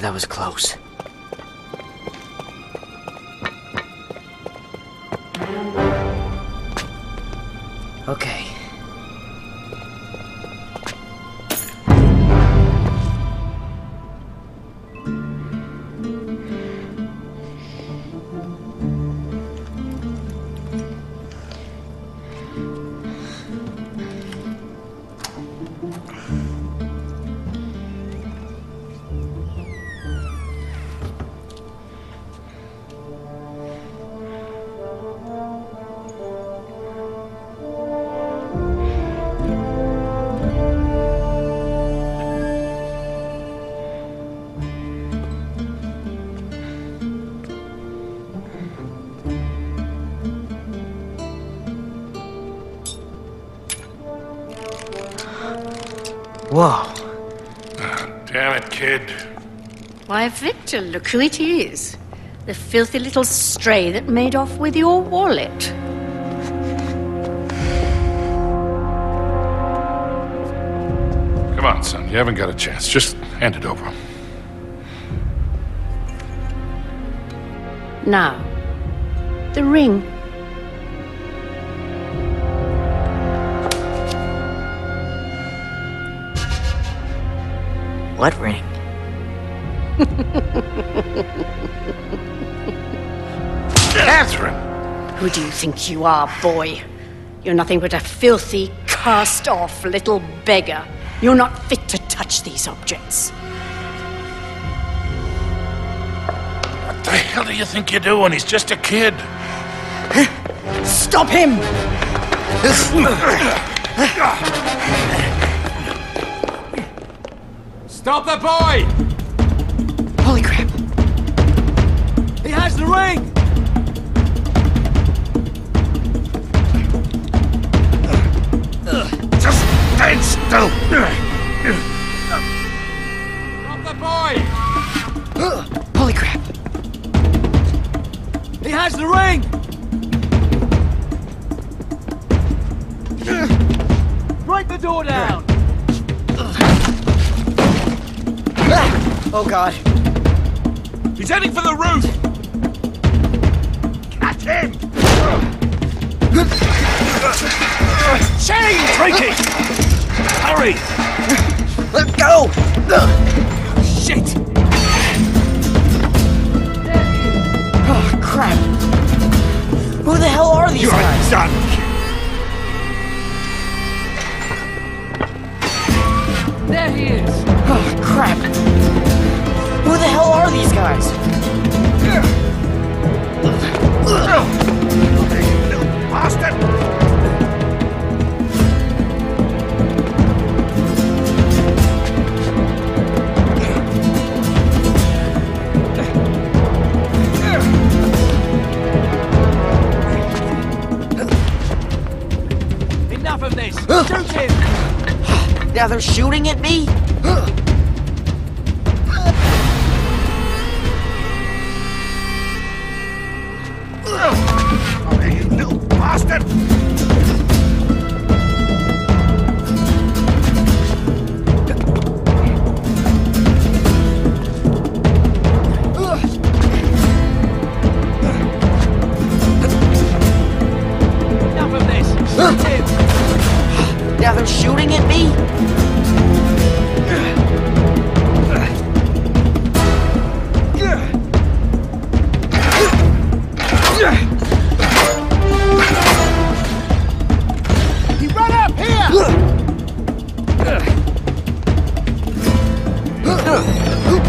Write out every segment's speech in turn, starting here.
Ah, that was close. Okay. Whoa. Damn it, kid. Why, Victor, look who it is. The filthy little stray that made off with your wallet. Come on, son. You haven't got a chance. Just hand it over. Now, the ring. What ring? Catherine! Who do you think you are, boy? You're nothing but a filthy, cast off little beggar. You're not fit to touch these objects. What the hell do you think you're doing? He's just a kid. Stop him! Stop the boy! Oh god. He's heading for the roof! Catch him! Shane! Tricky! Hurry! Let go! Shit! Oh crap! Who the hell are these You're guys? done, Now they're shooting at me? Oh, you little bastard!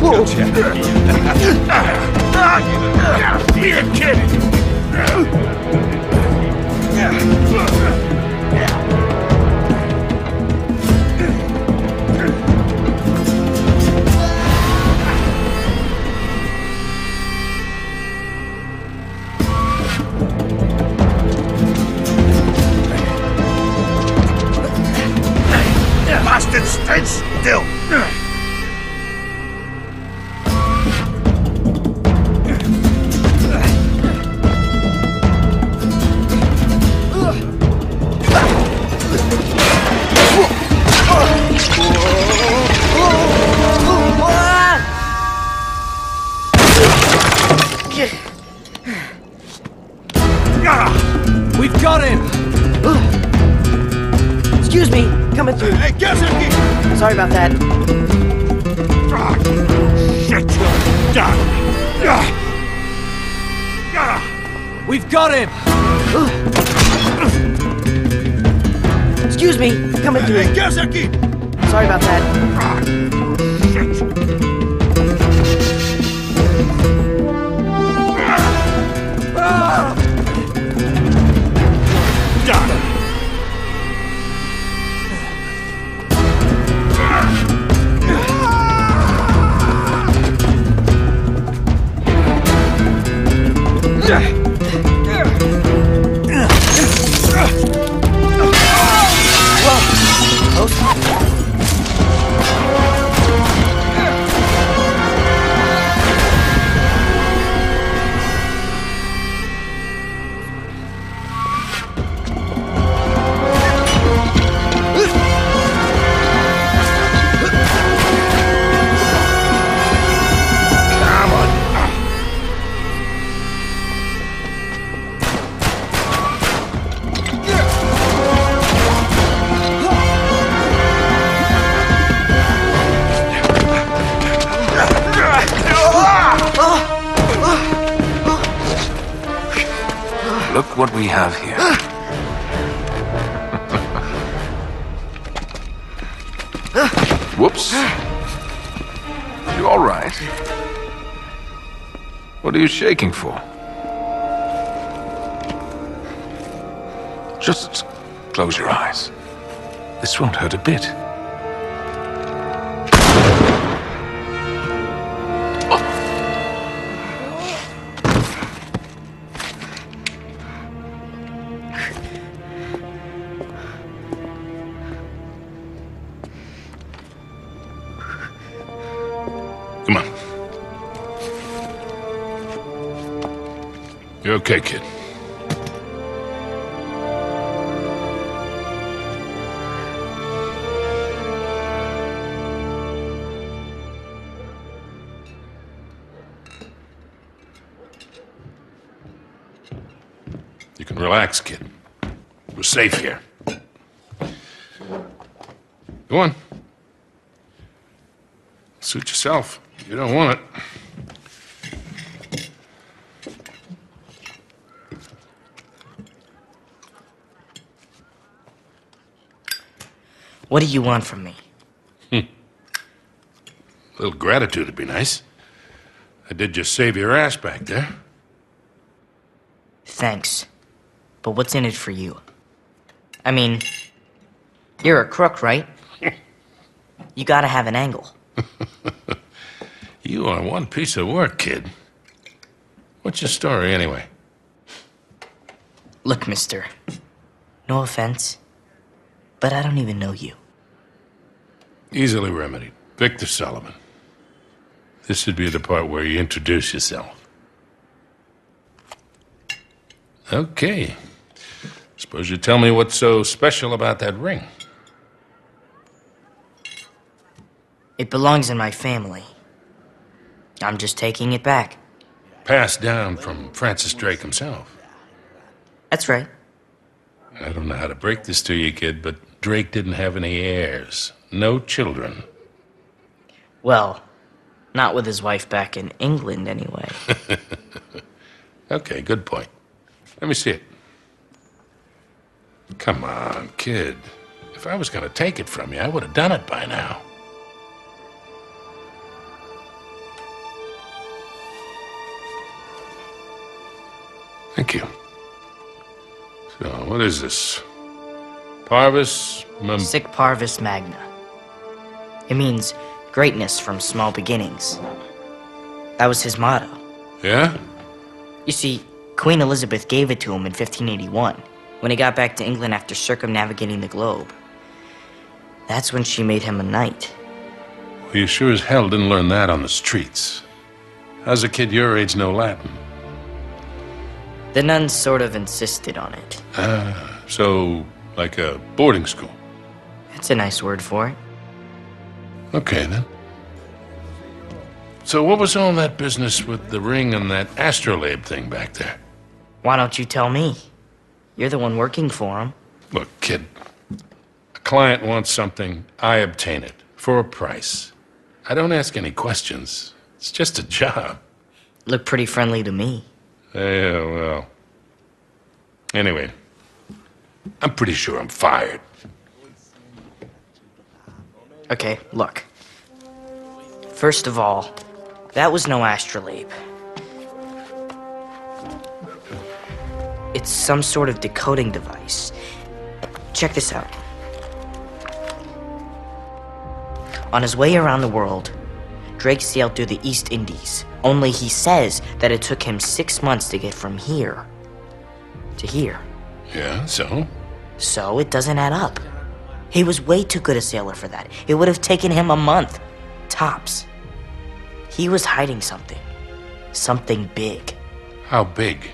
Here, kid! Bastard, stand still! About that. Shit! Done! We've got him! Excuse me, coming through. Sorry about that. You shaking for? Just close your eyes. This won't hurt a bit. You okay, kid? You can relax, kid. We're safe here. Go on. Suit yourself. You don't want it. What do you want from me? Hmm. A little gratitude would be nice. I did just save your ass back there. Thanks. But what's in it for you? I mean, you're a crook, right? you gotta have an angle. You are one piece of work, kid. What's your story, anyway? Look, mister. No offense, but I don't even know you. Easily remedied. Victor Sullivan. This would be the part where you introduce yourself. Okay. Suppose you tell me what's so special about that ring. It belongs in my family. I'm just taking it back. Passed down from Francis Drake himself. That's right. I don't know how to break this to you, kid, but Drake didn't have any heirs. No children. Well, not with his wife back in England, anyway. Okay, good point. Let me see it. Come on, kid. If I was going to take it from you, I would have done it by now. Thank you. So, what is this? Parvis Mem- Sic Parvis Magna. It means greatness from small beginnings. That was his motto. Yeah? You see, Queen Elizabeth gave it to him in 1581, when he got back to England after circumnavigating the globe. That's when she made him a knight. Well, you sure as hell didn't learn that on the streets. How's a kid your age know Latin? The nuns sort of insisted on it. Ah, so, like a boarding school. That's a nice word for it. Okay, then. So, what was all that business with the ring and that astrolabe thing back there? Why don't you tell me? You're the one working for him. Look, kid, a client wants something, I obtain it. For a price. I don't ask any questions. It's just a job. Look pretty friendly to me. Yeah, well. Anyway, I'm pretty sure I'm fired. Okay, look. First of all, that was no astrolabe. It's some sort of decoding device. Check this out. On his way around the world, Drake sailed through the East Indies. Only he says that it took him six months to get from here to here. Yeah, so? So it doesn't add up. He was way too good a sailor for that. It would have taken him a month. Tops. He was hiding something. Something big. How big?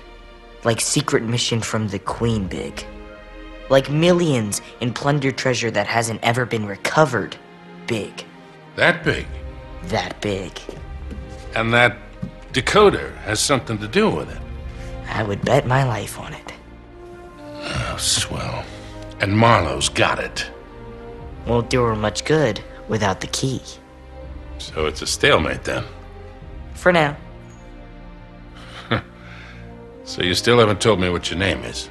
Like secret mission from the Queen big. Like millions in plundered treasure that hasn't ever been recovered big. That big? That big. And that decoder has something to do with it. I would bet my life on it. Swell. And Marlowe's got it. Won't do her much good without the key. So it's a stalemate then. For now. So you still haven't told me what your name is.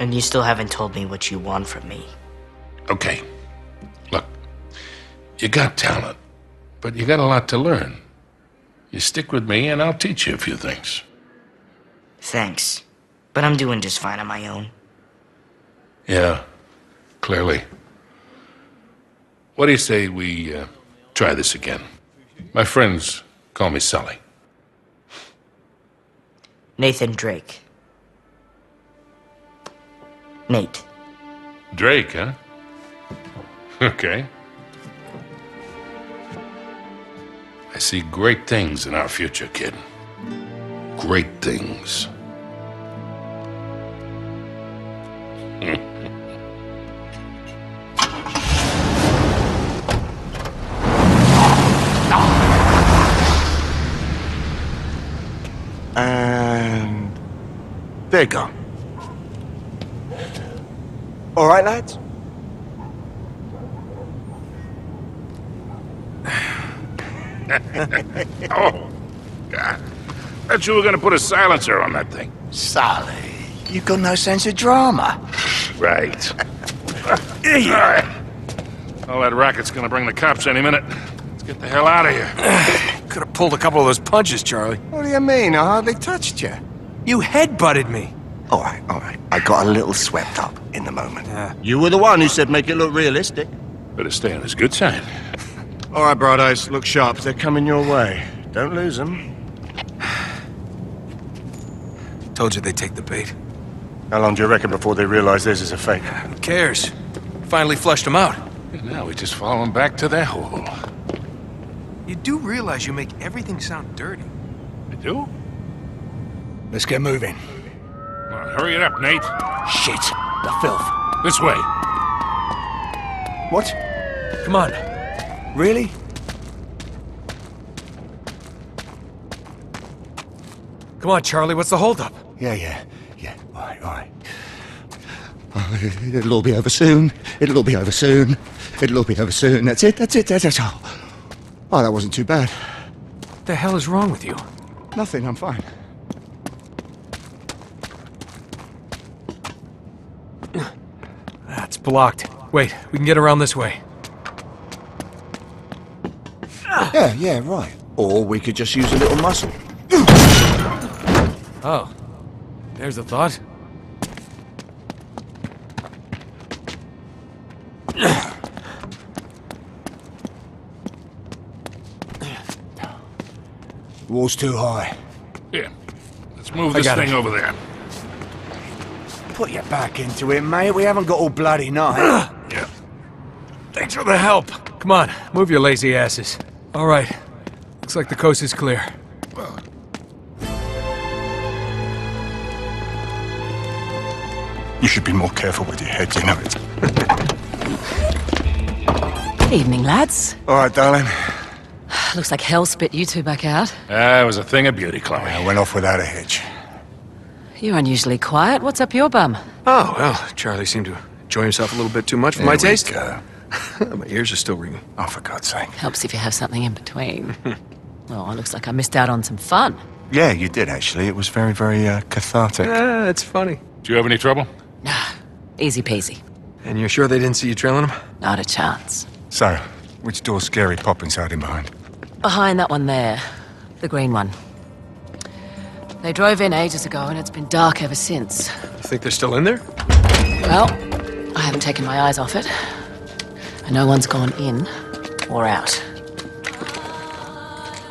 And you still haven't told me what you want from me. Okay. Look, you got talent, but you got a lot to learn. You stick with me, and I'll teach you a few things. Thanks. But I'm doing just fine on my own. Yeah, clearly. What do you say we uh, try this again? My friends call me Sully. Nathan Drake. Nate. Drake, huh? Okay. I see great things in our future, kid. Great things. they're. All right, lads? Oh, God. Bet you were gonna put a silencer on that thing. Sully, you've got no sense of drama. Right. Alright. All that racket's gonna bring the cops any minute. Let's get the hell out of here. Could have pulled a couple of those punches, Charlie. What do you mean? Uh-huh, I hardly touched you. You headbutted me. All right, all right. I got a little swept up in the moment. You were the one who said make it look realistic. Better stay on his good side. All right, Broados, look sharp. They're coming your way. Don't lose them. Told you they'd take the bait. How long do you reckon before they realize this is a fake? Who cares? Finally flushed them out. And now we just follow them back to their hole. You do realize you make everything sound dirty. I do? Let's get moving. Come on, hurry it up, Nate. Shit, the filth. This way. What? Come on. Really? Come on, Charlie, what's the holdup? Yeah, yeah, yeah. All right, all right. It'll all be over soon. It'll all be over soon. It'll all be over soon. That's it. That's it. That's it. Oh, oh that wasn't too bad. What the hell is wrong with you? Nothing. I'm fine. That's blocked. Wait, we can get around this way. Yeah, yeah, right. Or we could just use a little muscle. Oh. There's a thought. Wall's too high. Here. Let's move I this thing it. over there. Put your back into it, mate. We haven't got all bloody night. Yeah. Thanks for the help. Come on, move your lazy asses. All right. Looks like the coast is clear. Well. You should be more careful with your head, you know it. Evening, lads. All right, darling. Looks like hell spit you two back out. it was a thing of beauty, Chloe. I went off without a hitch. You're unusually quiet. What's up your bum? Oh, well, Charlie seemed to enjoy himself a little bit too much for my There we taste. go. My ears are still ringing. Oh, for God's sake. Helps if you have something in between. oh, it looks like I missed out on some fun. Yeah, you did, actually. It was very, very uh, cathartic. Ah, it's funny. Do you have any trouble? Nah. Easy peasy. And you're sure they didn't see you trailing them? Not a chance. So, which door's Scary Poppins hiding behind? Behind that one there. The green one. They drove in ages ago and it's been dark ever since. You think they're still in there? Well, I haven't taken my eyes off it. And no one's gone in or out.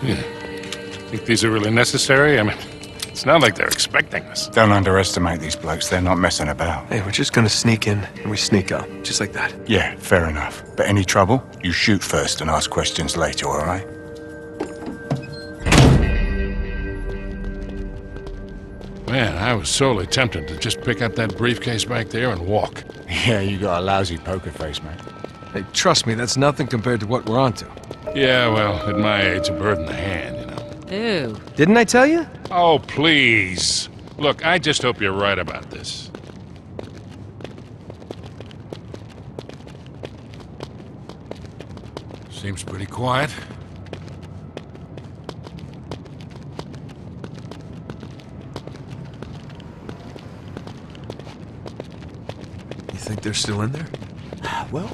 Hmm. Think these are really necessary? I mean, it's not like they're expecting us. Don't underestimate these blokes. They're not messing about. Hey, we're just gonna sneak in and we sneak out. Just like that. Yeah, fair enough. But any trouble, you shoot first and ask questions later, all right? Man, I was sorely tempted to just pick up that briefcase back there and walk. Yeah, you got a lousy poker face, man. Hey, trust me, that's nothing compared to what we're onto. Yeah, well, at my age, a bird in the hand, you know. Ew. Didn't I tell you? Oh, please. Look, I just hope you're right about this. Seems pretty quiet. Think they're still in there? Well,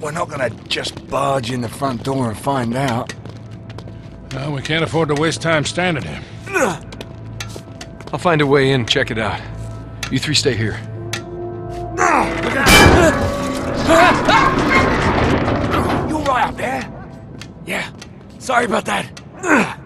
we're not gonna just barge in the front door and find out. Well, we can't afford to waste time standing here. I'll find a way in, check it out. You three stay here. You all right up there? Yeah. Sorry about that.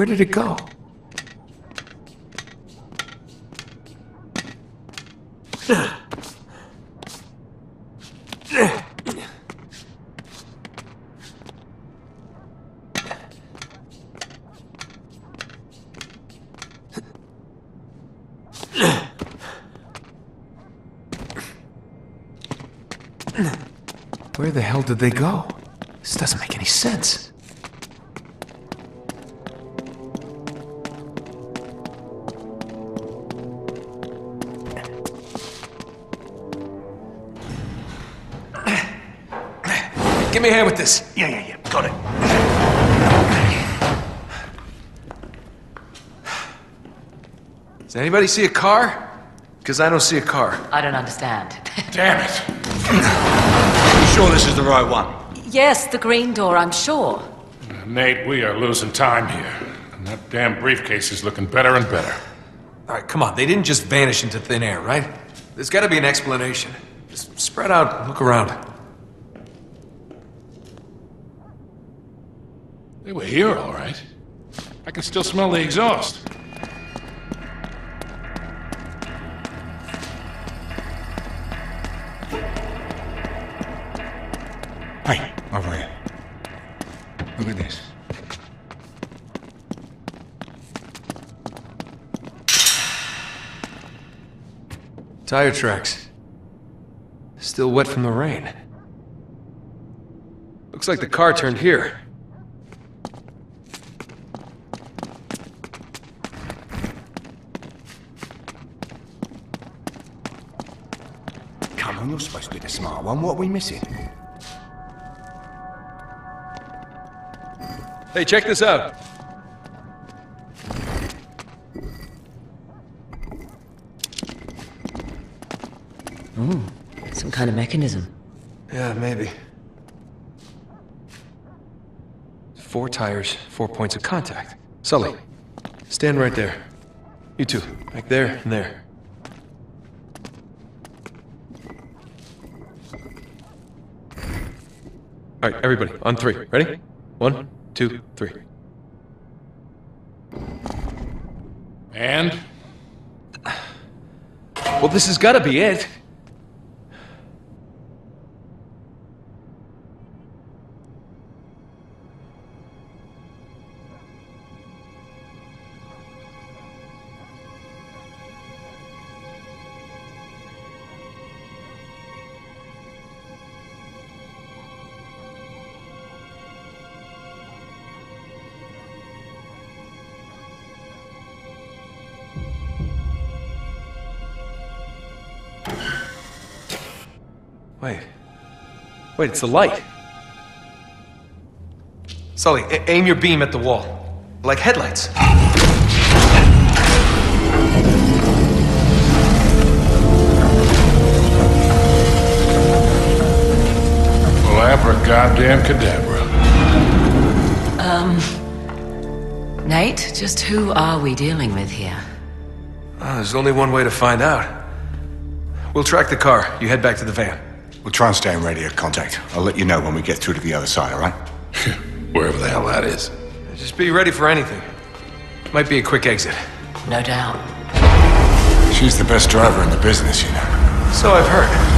Where did it go? Where the hell did they go? This doesn't make any sense. Give me a hand with this. Yeah, yeah, yeah. Got it. Does anybody see a car? Because I don't see a car. I don't understand. Damn it! You sure this is the right one? yes, the green door, I'm sure. Nate, we are losing time here. And that damn briefcase is looking better and better. All right, come on. They didn't just vanish into thin air, right? There's got to be an explanation. Just spread out and look around. They were here, all right. I can still smell the exhaust. Hey, over here. Look at this. Tire tracks. Still wet from the rain. Looks like the car turned here. Come on, you're supposed to be the smart one. What are we missing? Hey, check this out. Oh, some kind of mechanism. Yeah, maybe. Four tires, four points of contact. Sully, stand right there. You two, back there and there. All right, everybody, on three. Ready? One, two, three. And? Well, this has got to be it. Wait, it's the light. Sully, a- aim your beam at the wall. Like headlights. Well, abracadabra cadabra. Um. Nate, just who are we dealing with here? Ah, there's only one way to find out. We'll track the car. You head back to the van. We'll try and stay in radio contact. I'll let you know when we get through to the other side, all right? Wherever the hell that is. Just be ready for anything. Might be a quick exit. No doubt. She's the best driver in the business, you know. So I've heard.